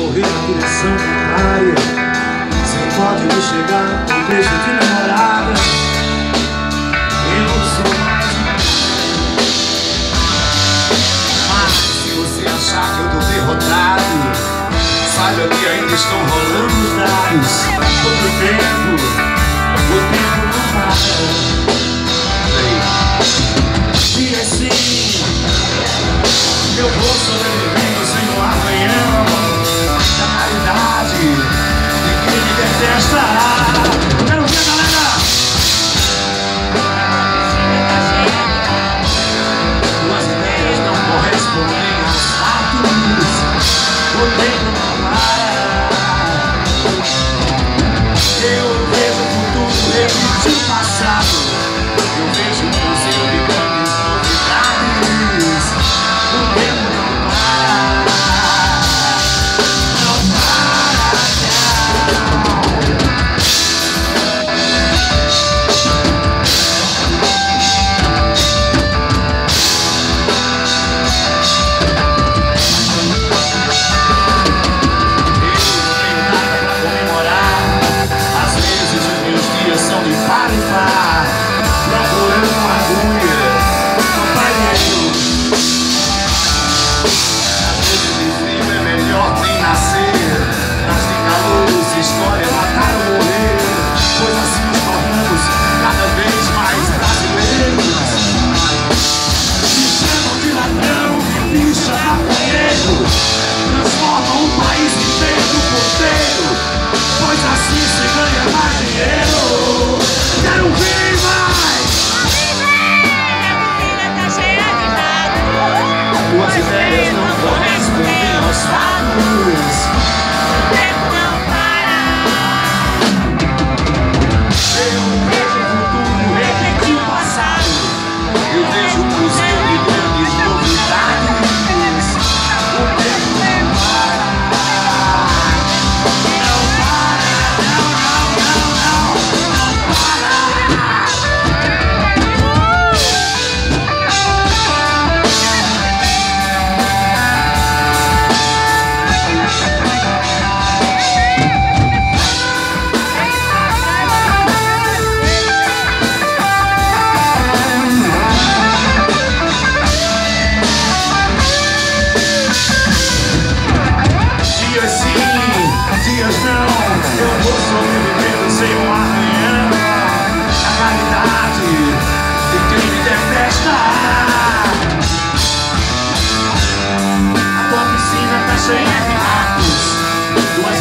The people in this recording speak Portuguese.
correr na direção contrária Sem código chegar no trecho de namorada. Eu sou mais Mas se você achar que eu tô derrotado Saiba que ainda estão rolando Make sempre ratos Duas